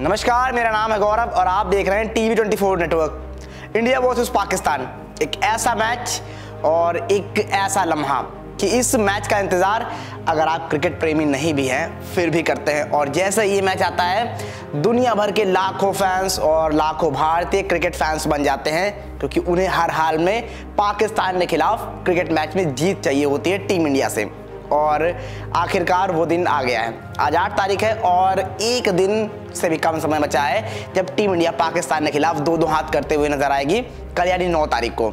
नमस्कार, मेरा नाम है गौरव और आप देख रहे हैं TV 24 network. India versus Pakistan, एक ऐसा मैच और एक ऐसा लम्हा कि इस मैच का इंतज़ार अगर आप क्रिकेट प्रेमी नहीं भी हैं, फिर भी करते हैं। और जैसे ये मैच आता है, दुनिया भर के लाखों फैंस और लाखों भारतीय क्रिकेट फैंस बन जाते हैं, क्योंकि उन्हें हर हाल में पाकिस्तान के खिलाफ क्रिकेट मैच में जीत चाहिए होती है टीम इंडिया से। और आखिरकार वो दिन आ गया है। आज आठ तारीख है और एक दिन से भी कम समय बचा है जब टीम इंडिया पाकिस्तान के खिलाफ दो दो हाथ करते हुए नज़र आएगी, कल यानी नौ तारीख को।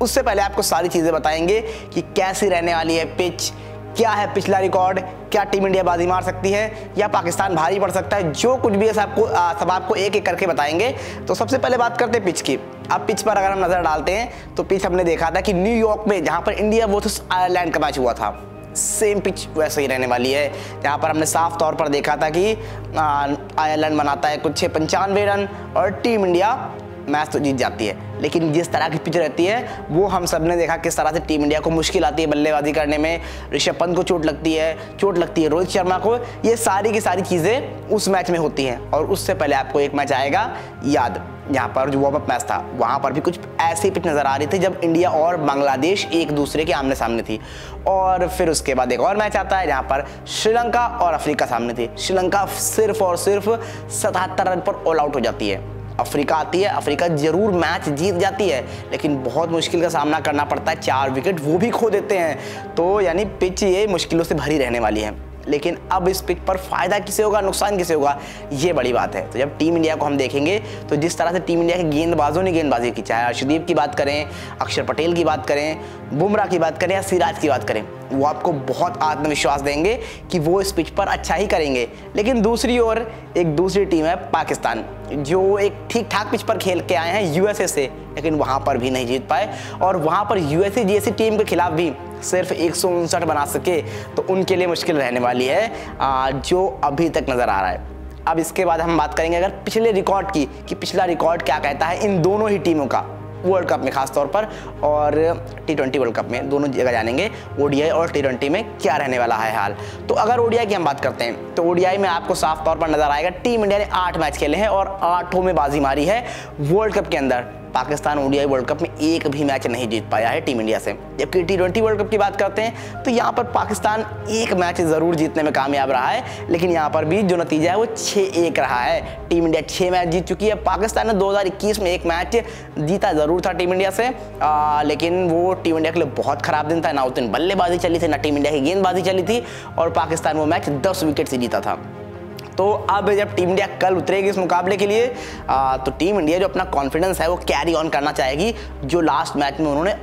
उससे पहले आपको सारी चीज़ें बताएँगे कि कैसी रहने वाली है पिच, क्या है पिछला रिकॉर्ड, क्या टीम इंडिया बाजी मार सकती है या पाकिस्तान भारी पड़ सकता है, जो कुछ भी है सब आपको सब आपको एक एक करके बताएँगे। तो सबसे पहले बात करते हैं पिच की। अब पिच पर अगर हम नज़र डालते हैं तो पिच हमने देखा था कि न्यूयॉर्क में जहाँ पर इंडिया वर्सेस आयरलैंड का मैच हुआ था सेम पिच वैसे ही रहने वाली है। जहाँ पर हमने साफ़ तौर पर देखा था कि आयरलैंड बनाता है कुछ पंचानवे रन और टीम इंडिया मैच तो जीत जाती है। लेकिन जिस तरह की पिच रहती है, वो हम सबने देखा किस तरह से टीम इंडिया को मुश्किल आती है बल्लेबाजी करने में। ऋषभ पंत को चोट लगती है, चोट लगती है, रोहित शर्मा को। ये सारी की सारी चीज़ें उस मैच में होती हैं और उससे पहले आपको एक मैच आएगा, याद। यहाँ पर जो वार्म अप मैच था, वहाँ पर भी कुछ ऐसी पिच नज़र आ रही थी जब इंडिया और बांग्लादेश एक दूसरे के आमने सामने थी। और फिर उसके बाद एक और मैच आता है, जहाँ पर श्रीलंका और अफ्रीका सामने थी। श्रीलंका सिर्फ़ और सिर्फ़ सतहत्तर रन पर ऑल आउट हो जाती है। अफ्रीका आती है, अफ्रीका ज़रूर मैच जीत जाती है, लेकिन बहुत मुश्किल का सामना करना पड़ता है। चार विकेट वो भी खो देते हैं। तो यानी पिच ये मुश्किलों से भरी रहने वाली है। लेकिन अब इस पिक पर फ़ायदा किसे होगा, नुकसान किसे होगा, ये बड़ी बात है। तो जब टीम इंडिया को हम देखेंगे तो जिस तरह से टीम इंडिया के गेंदबाजों ने गेंदबाजी की, चाहे अर्षदीप की बात करें, अक्षर पटेल की बात करें, बुमराह की बात करें या सिराज की बात करें वो आपको बहुत आत्मविश्वास देंगे कि वो इस पिच पर अच्छा ही करेंगे। लेकिन दूसरी ओर एक दूसरी टीम है पाकिस्तान, जो एक ठीक ठाक पिच पर खेल के आए हैं यूएसए से, लेकिन वहाँ पर भी नहीं जीत पाए। और वहाँ पर यूएसए जैसी टीम के खिलाफ भी सिर्फ़ एक सौ उनसठ बना सके तो उनके लिए मुश्किल रहने वाली है जो अभी तक नज़र आ रहा है। अब इसके बाद हम बात करेंगे अगर पिछले रिकॉर्ड की, कि पिछला रिकॉर्ड क्या कहता है इन दोनों ही टीमों का। वर्ल्ड कप में खास तौर पर और टी ट्वेंटी वर्ल्ड कप में दोनों जगह जानेंगे ओडीआई और टी ट्वेंटी में क्या रहने वाला है हाल। तो अगर ओडीआई की हम बात करते हैं तो ओडीआई में आपको साफ़ तौर पर नज़र आएगा, टीम इंडिया ने आठ मैच खेले हैं और आठों में बाजी मारी है वर्ल्ड कप के अंदर। पाकिस्तान ओडीआई वर्ल्ड कप में एक भी मैच नहीं जीत पाया है टीम इंडिया से। जबकि टी ट्वेंटी वर्ल्ड कप की बात करते हैं तो यहाँ पर पाकिस्तान एक मैच ज़रूर जीतने में कामयाब रहा है लेकिन यहाँ पर भी जो नतीजा है वो छः एक रहा है। टीम इंडिया छः मैच जीत चुकी है। पाकिस्तान ने 2021 में एक मैच जीता ज़रूर था टीम इंडिया से। आ, लेकिन वो टीम इंडिया के लिए बहुत ख़राब दिन था। ना उस दिन बल्लेबाजी चली थी ना टीम इंडिया की गेंदबाजी चली थी और पाकिस्तान वो मैच दस विकेट से जीता था। तो अब जब टीम इंडिया कल उतरेगी इस मुकाबले के लिए आ, तो टीम इंडिया जो अपना कॉन्फिडेंस है वो कैरी ऑन करना चाहेगी जो लास्ट मैच में उन्होंने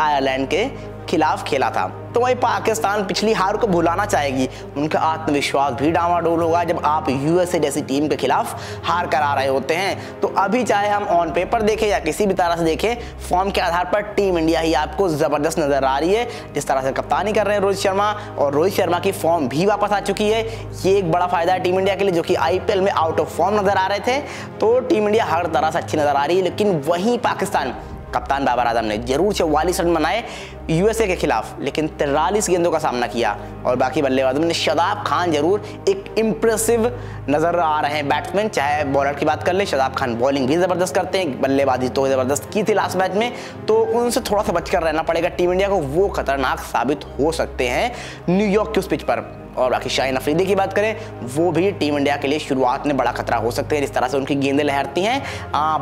आयरलैंड के खिलाफ खेला था। तो वही पाकिस्तान पिछली हार को भुलाना चाहेगी। उनका आत्मविश्वास भी डामाडोल होगा जब आप यूएसए जैसी टीम के खिलाफ हार करा रहे होते हैं। तो अभी चाहे हम ऑन पेपर देखें या किसी भी तरह से देखें फॉर्म के आधार पर टीम इंडिया ही आपको ज़बरदस्त नज़र आ रही है। जिस तरह से कप्तानी कर रहे हैं रोहित शर्मा और रोहित शर्मा की फॉर्म भी वापस आ चुकी है। ये एक बड़ा फ़ायदा है टीम इंडिया के लिए जो कि आईपीएल में आउट ऑफ़ फॉर्म नज़र आ रहे थे। तो टीम इंडिया हर तरह से अच्छी नज़र आ रही है, लेकिन वहीं पाकिस्तान कप्तान बाबर आज़म ने ज़रूर चौवालीस रन बनाए यूएसए के खिलाफ, लेकिन तिरालीस गेंदों का सामना किया और बाकी बल्लेबाजों में शदाब खान ज़रूर एक इम्प्रेसिव नज़र आ रहे हैं बैट्समैन चाहे बॉलर की बात कर ले, शदाब खान बॉलिंग भी ज़बरदस्त करते हैं, बल्लेबाजी तो ज़बरदस्त की थी लास्ट मैच में तो उनसे थोड़ा सा बचकर रहना पड़ेगा, टीम इंडिया को वो खतरनाक साबित हो सकते हैं न्यूयॉर्क की उस पिच पर। और बाकी शाहिन अफरीदी की बात करें वो भी टीम इंडिया के लिए शुरुआत में बड़ा खतरा हो सकते हैं। जिस तरह से उनकी गेंदें लहरती हैं।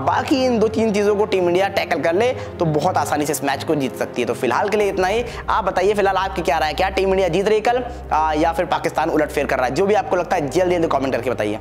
बाकी इन दो तीन चीज़ों को टीम इंडिया टैकल कर ले तो बहुत आसानी से इस मैच को जीत सकती है। तो फ़िलहाल के लिए इतना ही। आप बताइए फ़िलहाल आपकी क्या राय क्या टीम इंडिया जीत रही कल? आ, या फिर पाकिस्तान उलट फेर कर रहा है? जो भी आपको लगता है जल्दी जल्दी कॉमेंट करके बताइए।